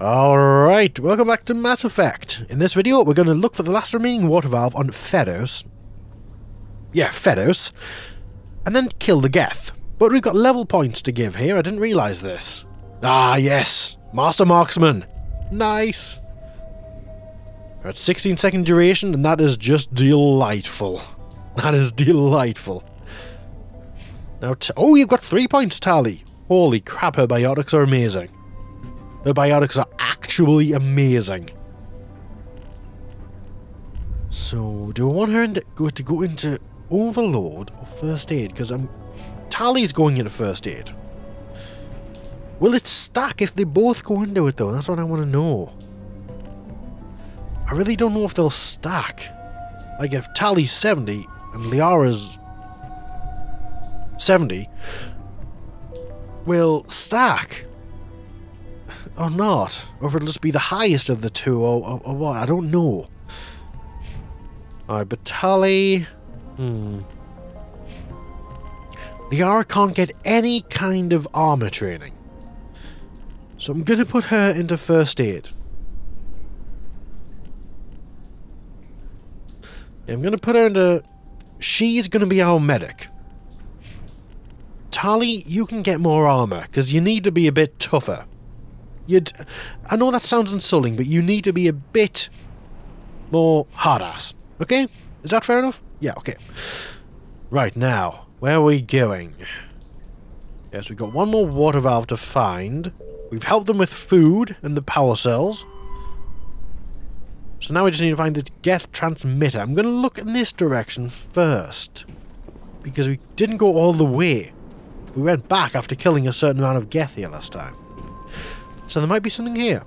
Alright, welcome back to Mass Effect. In this video, we're going to look for the last remaining water valve on Fedos. Yeah, Fedos. And then kill the Geth. But we've got level points to give here, I didn't realise this. Ah, yes! Master Marksman! Nice! At 16 second duration, and that is just delightful. That is delightful. Now, oh, you've got three points Tali. Holy crap, her biotics are amazing. Her biotics are actually amazing. So, do I want her to go, to go into Overload or First Aid? Because I'm... Tali's going into First Aid. Will it stack if they both go into it though? That's what I want to know. I really don't know if they'll stack. Like if Tali's 70 and Liara's 70 will stack or not? Or if it'll just be the highest of the two or, or, or what? I don't know. Alright but Tali hmm. Liara can't get any kind of armor training. So I'm gonna put her into first aid. I'm gonna put her into she's going to be our medic. Tali, you can get more armor, because you need to be a bit tougher. You'd, I know that sounds insulting, but you need to be a bit more hard-ass. Okay? Is that fair enough? Yeah, okay. Right, now, where are we going? Yes, we've got one more water valve to find. We've helped them with food and the power cells. So now we just need to find the Geth transmitter. I'm going to look in this direction first. Because we didn't go all the way. We went back after killing a certain amount of Geth here last time. So there might be something here.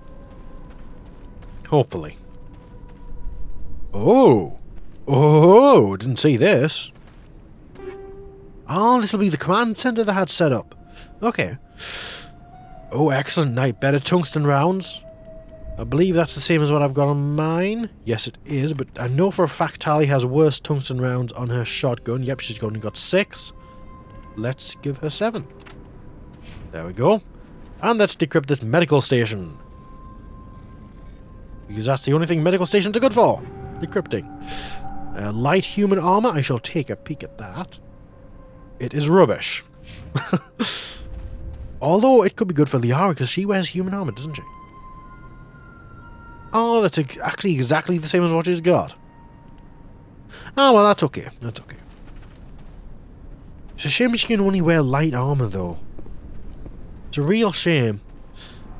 Hopefully. Oh! Oh! Didn't see this. Oh, this will be the command center they had set up. Okay. Oh, excellent night. Better tungsten rounds. I believe that's the same as what I've got on mine. Yes, it is, but I know for a fact Tali has worse tungsten rounds on her shotgun. Yep, she's only got six. Let's give her seven. There we go. And let's decrypt this medical station. Because that's the only thing medical stations are good for. Decrypting. Uh, light human armor, I shall take a peek at that. It is rubbish. Although it could be good for Liara because she wears human armor, doesn't she? Oh, that's actually exactly the same as what she's got. Oh, well, that's okay. That's okay. It's a shame she can only wear light armor, though. It's a real shame.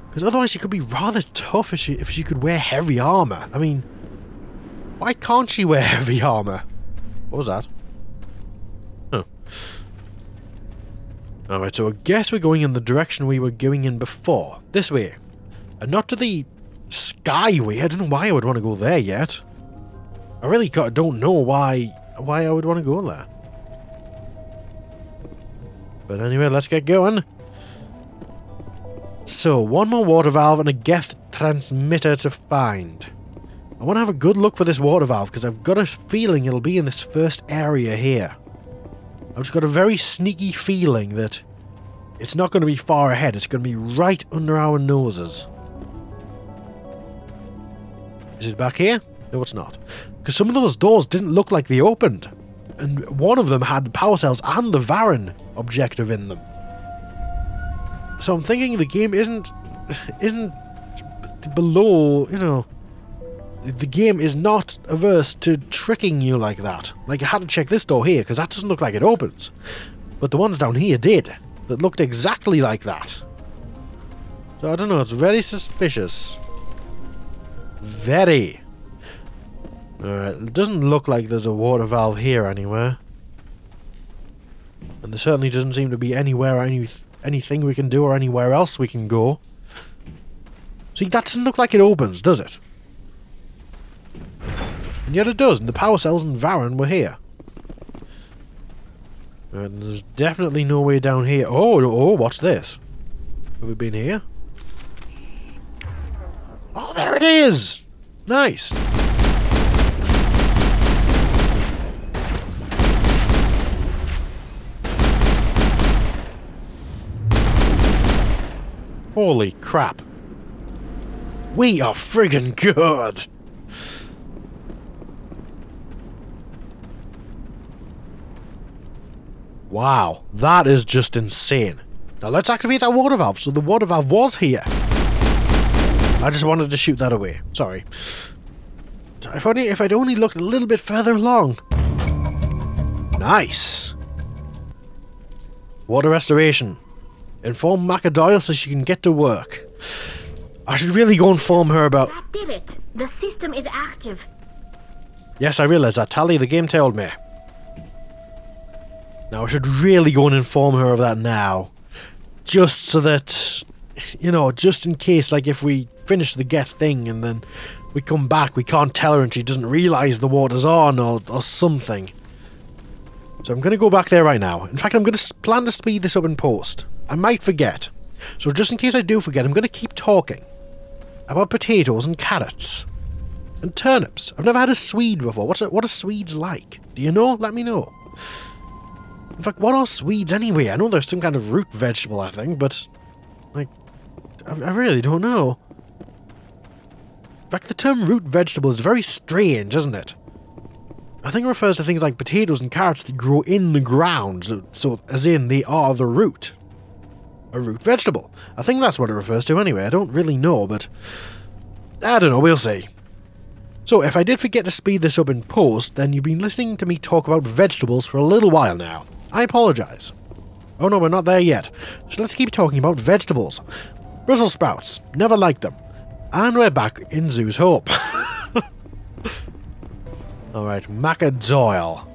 Because otherwise she could be rather tough if she, if she could wear heavy armor. I mean, why can't she wear heavy armor? What was that? Oh. Alright, so I guess we're going in the direction we were going in before. This way. And not to the Skyway. I don't know why I would want to go there yet. I really don't know why why I would want to go there. But anyway, let's get going. So, one more water valve and a Geth transmitter to find. I want to have a good look for this water valve because I've got a feeling it'll be in this first area here. I've just got a very sneaky feeling that it's not going to be far ahead. It's going to be right under our noses. Is it back here? No, it's not. Because some of those doors didn't look like they opened. And one of them had the power cells and the Varren objective in them. So I'm thinking the game isn't... isn't below, you know... The game is not averse to tricking you like that. Like, I had to check this door here, because that doesn't look like it opens. But the ones down here did. That looked exactly like that. So I don't know, it's very suspicious. Very. Alright, it doesn't look like there's a water valve here anywhere. And there certainly doesn't seem to be anywhere any anything we can do or anywhere else we can go. See, that doesn't look like it opens, does it? And yet it does, and the power cells and Varren were here. And there's definitely no way down here. Oh, oh, what's this? Have we been here? Oh, there it is! Nice! Holy crap. We are friggin' good! Wow, that is just insane. Now let's activate that water valve. So the water valve was here. I just wanted to shoot that away. Sorry. If only if I'd only looked a little bit further along. Nice. Water restoration. Inform Macadoyle so she can Geth to work. I should really go inform her about. That did it. The system is active. Yes, I realise that. Tali, the game told me. Now I should really go and inform her of that now. Just so that, you know, just in case, like if we finish the get thing and then we come back, we can't tell her and she doesn't realise the water's on or, or something. So I'm going to go back there right now. In fact, I'm going to plan to speed this up in post. I might forget. So just in case I do forget, I'm going to keep talking about potatoes and carrots and turnips. I've never had a Swede before. What's a, what are Swedes like? Do you know? Let me know. In fact, what are Swedes anyway? I know there's some kind of root vegetable, I think, but like, I, I really don't know. In fact, the term root vegetable is very strange, isn't it? I think it refers to things like potatoes and carrots that grow in the ground, so, so as in they are the root. A root vegetable. I think that's what it refers to anyway. I don't really know, but I don't know, we'll see. So, if I did forget to speed this up in post, then you've been listening to me talk about vegetables for a little while now. I apologise. Oh no, we're not there yet. So let's keep talking about vegetables. Brussels sprouts. Never liked them. And we're back in Zhu's Hope. Alright, Maca Doyle.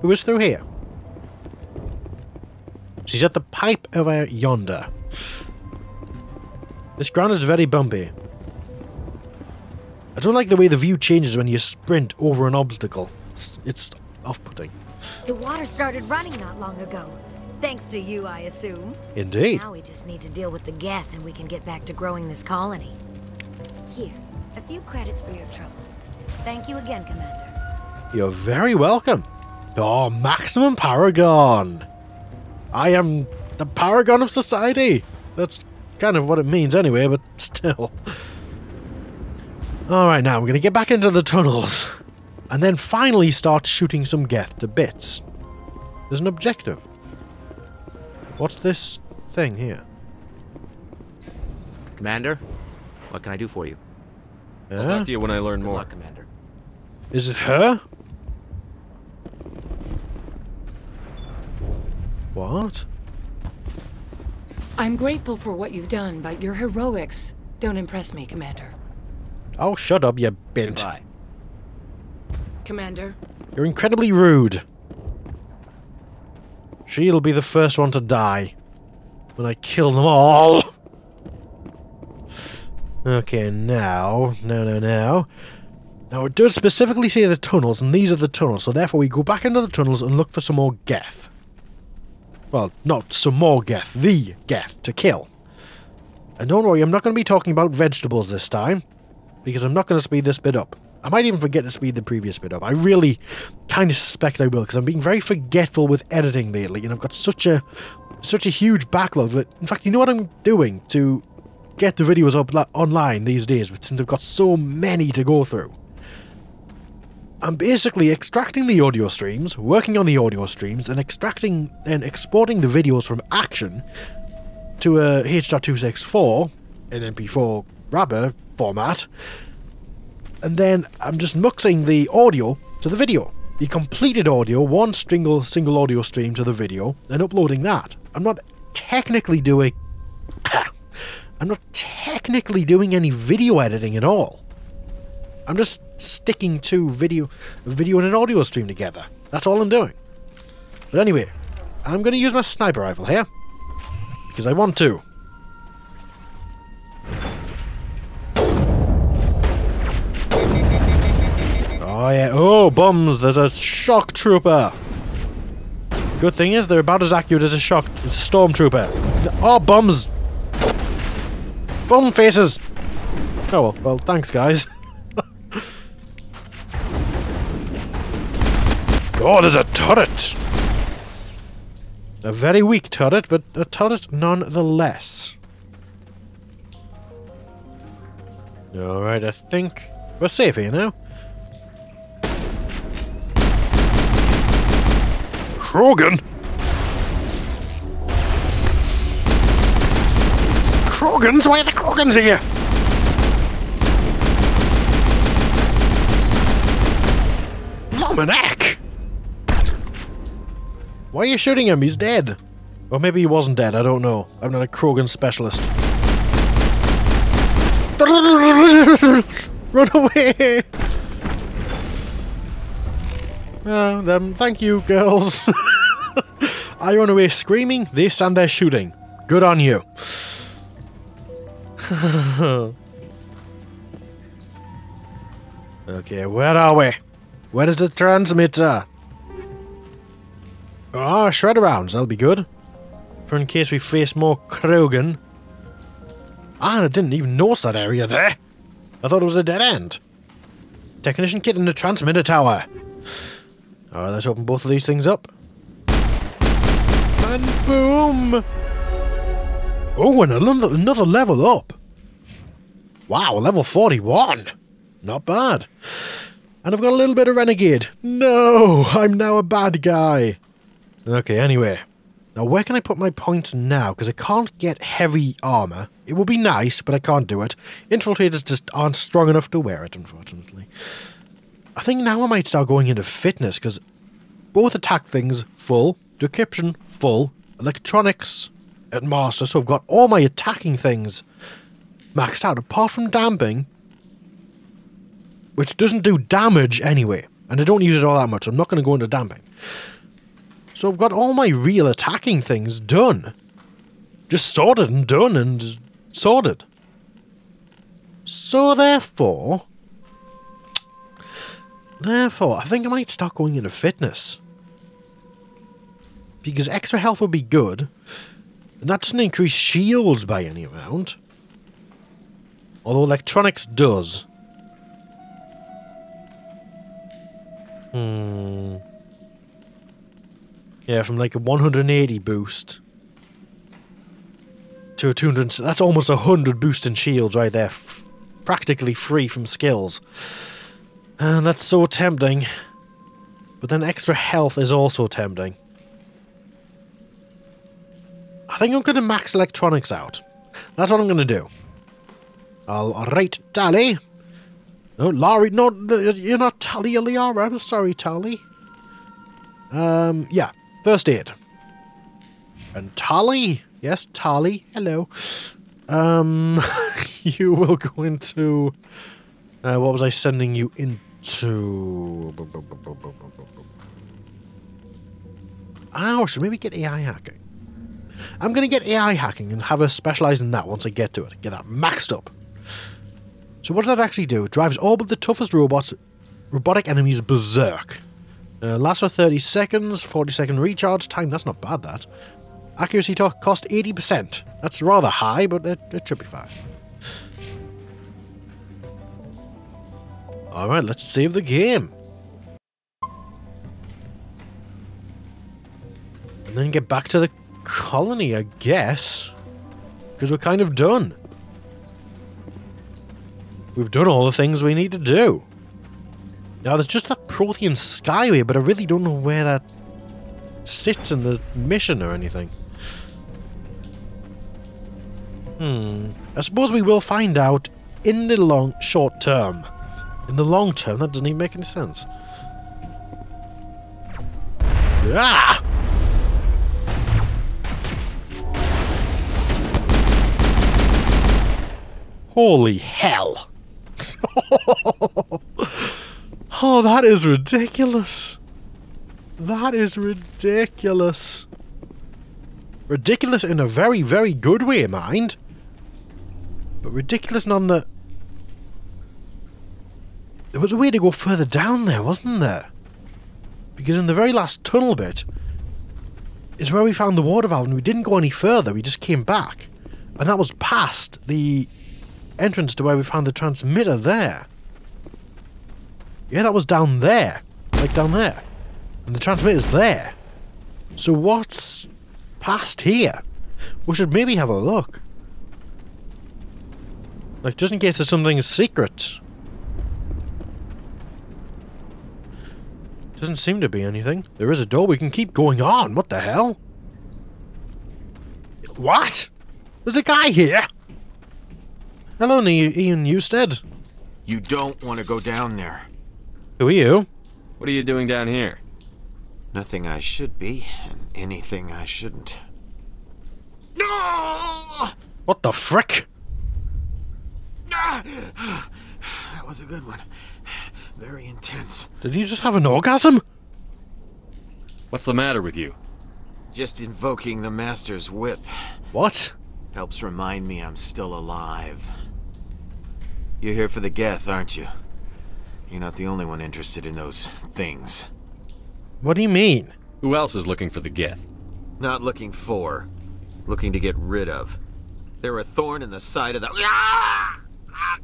Who is through here? She's at the pipe over yonder. This ground is very bumpy. I don't like the way the view changes when you sprint over an obstacle. It's, it's off-putting. The water started running not long ago. Thanks to you, I assume. Indeed. Now we just need to deal with the Geth and we can get back to growing this colony. Here, a few credits for your trouble. Thank you again, Commander. You're very welcome. Oh, Maximum Paragon. I am the paragon of society. That's kind of what it means anyway, but still. Alright, now we're going to get back into the tunnels. And then finally start shooting some Geth to bits. There's an objective. What's this thing here? Commander, what can I do for you? I'll Yeah? talk to you when I learn Good more. luck, Commander. Is it her? What? I'm grateful for what you've done, but your heroics don't impress me, Commander. Oh, shut up, you bint. Goodbye. Commander, You're incredibly rude. She'll be the first one to die. When I kill them all. Okay, now, no, no, no. Now, it does specifically say the tunnels, and these are the tunnels, so therefore we go back into the tunnels and look for some more Geth. Well, not some more Geth, the Geth to kill. And don't worry, I'm not going to be talking about vegetables this time, because I'm not going to speed this bit up. I might even forget to speed the previous bit up. I really kind of suspect I will, because I'm being very forgetful with editing lately, and I've got such a such a huge backlog that, in fact, you know what I'm doing to get the videos up online these days, but since I've got so many to go through. I'm basically extracting the audio streams, working on the audio streams, and extracting and exporting the videos from Action to a H.264 in MP4 wrapper format, and then I'm just muxing the audio to the video. The completed audio, one single single audio stream to the video, and uploading that. I'm not technically doing I'm not technically doing any video editing at all. I'm just sticking two video video and an audio stream together. That's all I'm doing. But anyway, I'm going to use my sniper rifle here because I want to. Oh yeah, oh bums, there's a shock trooper. Good thing is they're about as accurate as a shock as a stormtrooper. Oh bums. Bum faces. Oh well, well thanks guys. oh, there's a turret. A very weak turret, but a turret nonetheless. Alright, I think we're safe here now. Krogan? Krogans? Why are the Krogans here? Blumenack! Why are you shooting him? He's dead. Or maybe he wasn't dead, I don't know. I'm not a Krogan specialist. Run away! Uh, then thank you, girls. I run away screaming, they stand there shooting. Good on you. okay, where are we? Where is the transmitter? Ah, oh, shredder rounds, that'll be good. For in case we face more Krogan. Ah, I didn't even notice that area there. I thought it was a dead end. Technician kit in the transmitter tower. Alright, let's open both of these things up. And boom! Oh, and another level up. Wow, level 41. Not bad. And I've got a little bit of renegade. No, I'm now a bad guy. Okay, anyway. Now, where can I put my points now? Because I can't get heavy armor. It would be nice, but I can't do it. Infiltrators just aren't strong enough to wear it, unfortunately. I think now I might start going into fitness, because both attack things full, decryption full, electronics at master, so I've got all my attacking things maxed out, apart from damping, which doesn't do damage anyway, and I don't use it all that much, I'm not going to go into damping. So I've got all my real attacking things done. Just sorted and done and sorted. So therefore... Therefore, I think I might start going into fitness. Because extra health would be good. And that doesn't increase shields by any amount. Although electronics does. Hmm. Yeah, from like a 180 boost to a 200. That's almost a 100 boost in shields right there. F practically free from skills. And that's so tempting. But then extra health is also tempting. I think I'm going to max electronics out. That's what I'm going to do. I'll rate Tali. No, Laurie, no, you're not Tali, Liara. I'm sorry, Tali. Um, yeah. First aid. And Tali? Yes, Tali. Hello. Um, you will go into... Uh, what was I sending you into? Ow, should maybe get AI hacking. I'm going to get AI hacking and have her specialize in that once I get to it. Get that maxed up. So what does that actually do? It drives all but the toughest robots, robotic enemies berserk. Uh, lasts for 30 seconds, 40 second recharge time, that's not bad that. Accuracy to cost 80%. That's rather high, but it, it should be fine. Alright, let's save the game. And then get back to the colony, I guess. Because we're kind of done. We've done all the things we need to do. Now, there's just that Prothean Skyway, but I really don't know where that sits in the mission or anything. Hmm. I suppose we will find out in the long, short term. In the long term, that doesn't even make any sense. Ah! Holy hell! oh, that is ridiculous. That is ridiculous. Ridiculous in a very, very good way, mind. But ridiculous on the... There was a way to go further down there, wasn't there? Because in the very last tunnel bit is where we found the water valve and we didn't go any further, we just came back. And that was past the entrance to where we found the transmitter there. Yeah, that was down there. Like down there. And the transmitter's there. So what's past here? We should maybe have a look. Like, just in case there's something secret. Doesn't seem to be anything. There is a door. We can keep going on. What the hell? What? There's a guy here. Hello, Ian Newstead. You don't want to go down there. Who are you? What are you doing down here? Nothing I should be, and anything I shouldn't. No! What the frick? Ah! That was a good one. Very intense. Did you just have an orgasm? What's the matter with you? Just invoking the Master's whip What? helps remind me I'm still alive. You're here for the Geth, aren't you? You're not the only one interested in those things. What do you mean? Who else is looking for the Geth? Not looking for, looking to get rid of. They're a thorn in the side of the. Ah! Ah!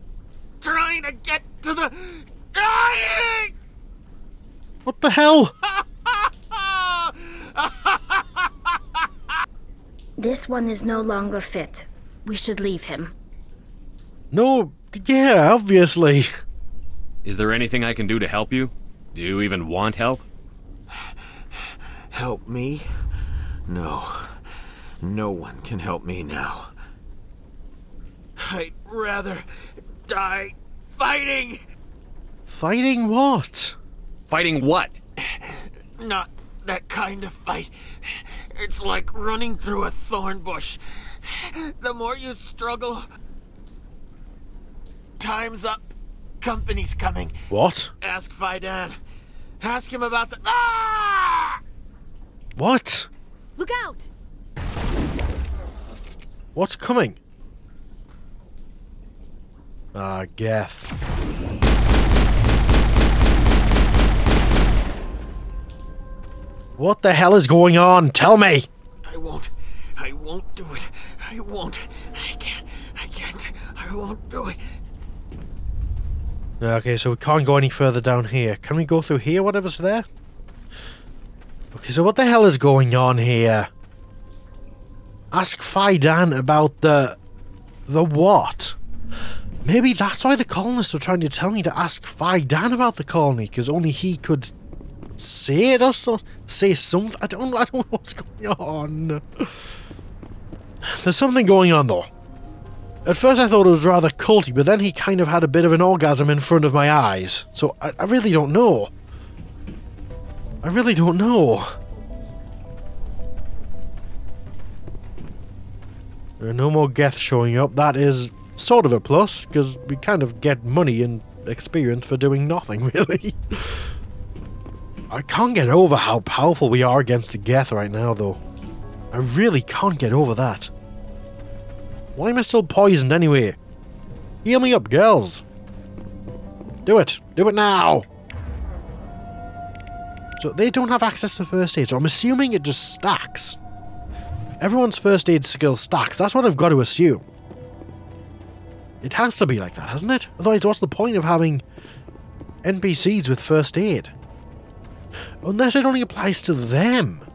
Trying to get to the. Dying! What the hell? This one is no longer fit. We should leave him. No, yeah, obviously. Is there anything I can do to help you? Do you even want help? Help me? No. No one can help me now. I'd rather die fighting, Fighting what? Fighting what? not that kind of fight. It's like running through a thorn bush. The more you struggle, time's up. Company's coming. What? Ask Fai Dan. Ask him about the. Ah! What? Look out! What's coming? Ah, Geth. What the hell is going on? Tell me! I won't. I won't do it. I won't. I can't. I can't. I won't do it. Okay, so we can't go any further down here. Can we go through here, whatever's there? Okay, so what the hell is going on here? Ask Fai Dan about the... The what? Maybe that's why the colonists were trying to tell me to ask Fai Dan about the colony, because only he could say it or so, say something. I don't, I don't know what's going on. There's something going on though. At first I thought it was rather culty, but then he kind of had a bit of an orgasm in front of my eyes. So I, I really don't know. I really don't know. There are no more Geth showing up. That is sort of a plus, because we kind of get money and experience for doing nothing, really. I can't get over how powerful we are against the Geth right now, though. I really can't get over that. Why am I still poisoned anyway? Heal me up, girls. Do it. Do it now. So they don't have access to first aid, so I'm assuming it just stacks. Everyone's first aid skill stacks. That's what I've got to assume. It has to be like that, hasn't it? Otherwise, what's the point of having NPCs with first aid? Unless it only applies to them.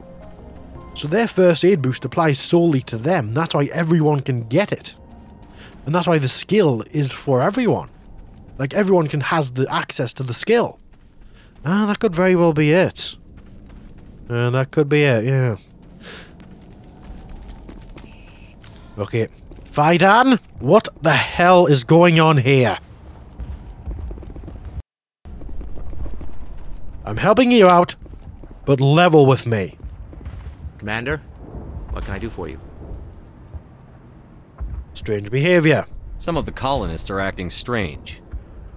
So their first aid boost applies solely to them. That's why everyone can get it. And that's why the skill is for everyone. Like everyone can has the access to the skill. Ah, that could very well be it. Uh, that could be it, yeah. Okay. Fai Dan, what the hell is going on here? I'm helping you out, but level with me. Commander, what can I do for you? Strange behavior. Some of the colonists are acting strange.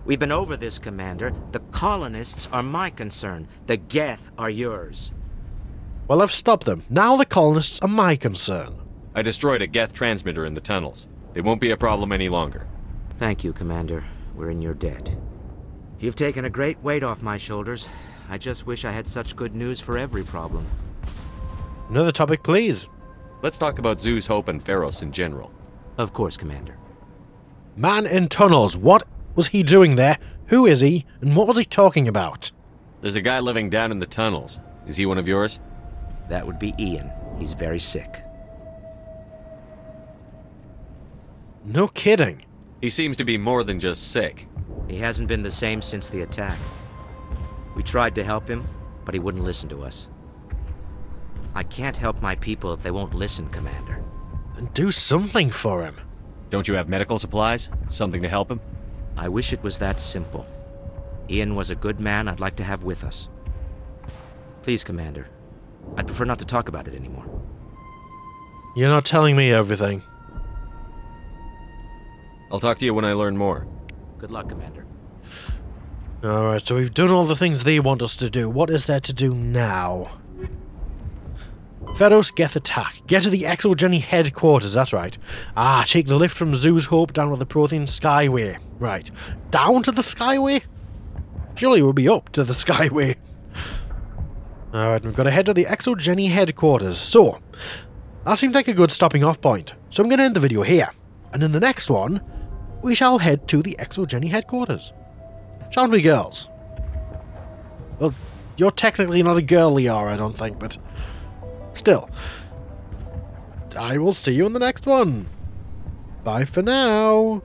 We've been over this, Commander. The colonists are my concern. The Geth are yours. Well, I've stopped them. Now the colonists are my concern. I destroyed a Geth transmitter in the tunnels. They won't be a problem any longer. Thank you, Commander. We're in your debt. You've taken a great weight off my shoulders. I just wish I had such good news for every problem. Another topic, please. Let's talk about Zhu's Hope, and Feros in general. Of course, Commander. Man in tunnels. What was he doing there? Who is he? And what was he talking about? There's a guy living down in the tunnels. Is he one of yours? That would be Ian. He's very sick. No kidding. He seems to be more than just sick. He hasn't been the same since the attack. We tried to help him, but he wouldn't listen to us. I can't help my people if they won't listen, Commander. And do something for him. Don't you have medical supplies? Something to help him? I wish it was that simple. Ian was a good man I'd like to have with us. Please, Commander. I'd prefer not to talk about it anymore. You're not telling me everything. I'll talk to you when I learn more. Good luck, Commander. Alright, so we've done all the things they want us to do. What is there to do now? Feros Geth attack. Get to the ExoGeni headquarters, that's right. Ah, take the lift from Zhu's Hope down to the Prothean Skyway. Right. Down to the Skyway? Surely we'll be up to the Skyway. Alright, we've got to head to the ExoGeni headquarters. So, that seems like a good stopping off point. So I'm going to end the video here. And in the next one, we shall head to the ExoGeni headquarters. Shan't we, girls? Well, you're technically not a girl, Liara, I don't think, but still. I will see you in the next one. Bye for now.